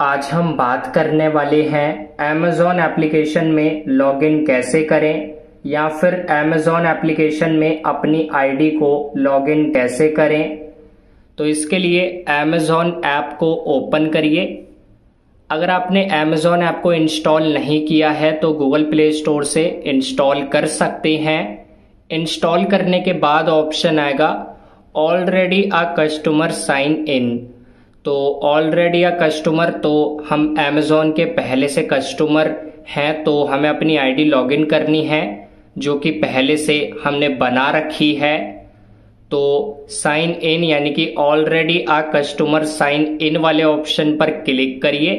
आज हम बात करने वाले हैं Amazon एप्लीकेशन में लॉगिन कैसे करें या फिर Amazon एप्लीकेशन में अपनी आईडी को लॉगिन कैसे करें। तो इसके लिए Amazon ऐप को ओपन करिए। अगर आपने Amazon ऐप को इंस्टॉल नहीं किया है तो गूगल प्ले स्टोर से इंस्टॉल कर सकते हैं। इंस्टॉल करने के बाद ऑप्शन आएगा already a customer sign in तो ऑलरेडी अ कस्टमर तो हम अमेजोन के पहले से कस्टमर हैं तो हमें अपनी आईडी लॉगिन करनी है, जो कि पहले से हमने बना रखी है। तो साइन इन यानी कि already a customer sign in वाले ऑप्शन पर क्लिक करिए।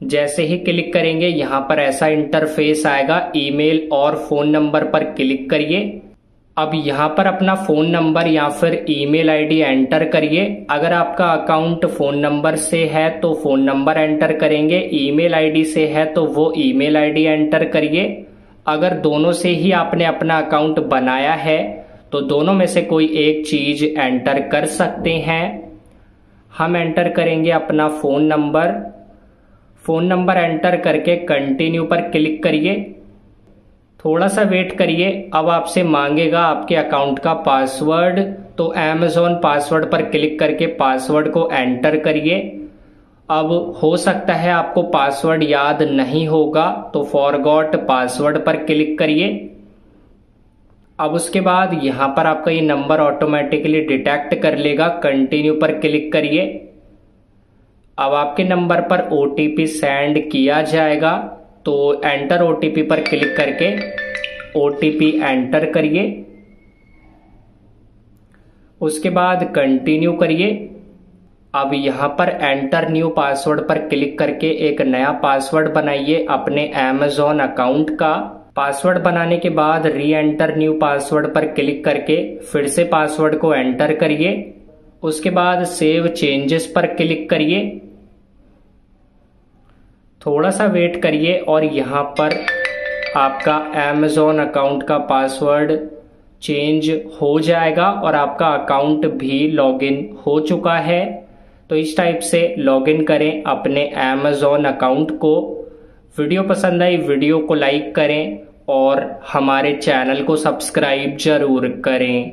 जैसे ही क्लिक करेंगे, यहाँ पर ऐसा इंटरफेस आएगा ईमेल और फ़ोन नंबर पर क्लिक करिए। अब यहाँ पर अपना फ़ोन नंबर या फिर ईमेल आईडी एंटर करिए। अगर आपका अकाउंट फ़ोन नंबर से है तो फ़ोन नंबर एंटर करेंगे। ईमेल आईडी से है तो वो ईमेल आईडी एंटर करिए। अगर दोनों से ही आपने अपना अकाउंट बनाया है तो दोनों में से कोई एक चीज़ एंटर कर सकते हैं। हम एंटर करेंगे अपना phone number. Phone number enter करके कंटिन्यू पर क्लिक करिए। थोड़ा सा वेट करिए। अब आपसे मांगेगा आपके अकाउंट का पासवर्ड तो अमेजोन पासवर्ड पर क्लिक करके पासवर्ड को एंटर करिए। अब हो सकता है आपको पासवर्ड याद नहीं होगा तो फॉरगॉट पासवर्ड पर क्लिक करिए। अब उसके बाद यहाँ पर आपका ये नंबर ऑटोमेटिकली डिटेक्ट कर लेगा। कंटिन्यू पर क्लिक करिए। अब आपके नंबर पर ओटीपी सेंड किया जाएगा। तो एंटर ओटीपी पर क्लिक करके ओटीपी एंटर करिए। उसके बाद कंटिन्यू करिए। अब यहाँ पर एंटर न्यू पासवर्ड पर क्लिक करके एक नया पासवर्ड बनाइए अपने एमेजोन अकाउंट का। पासवर्ड बनाने के बाद री एंटर न्यू पासवर्ड पर क्लिक करके फिर से पासवर्ड को एंटर करिए। उसके बाद सेव चेंजेस पर क्लिक करिए। थोड़ा सा वेट करिए और यहाँ पर आपका अमेजोन अकाउंट का पासवर्ड चेंज हो जाएगा और आपका अकाउंट भी लॉगिन हो चुका है। तो इस टाइप से लॉगिन करें अपने अमेजोन अकाउंट को। वीडियो पसंद आई, वीडियो को लाइक करें और हमारे चैनल को सब्सक्राइब ज़रूर करें।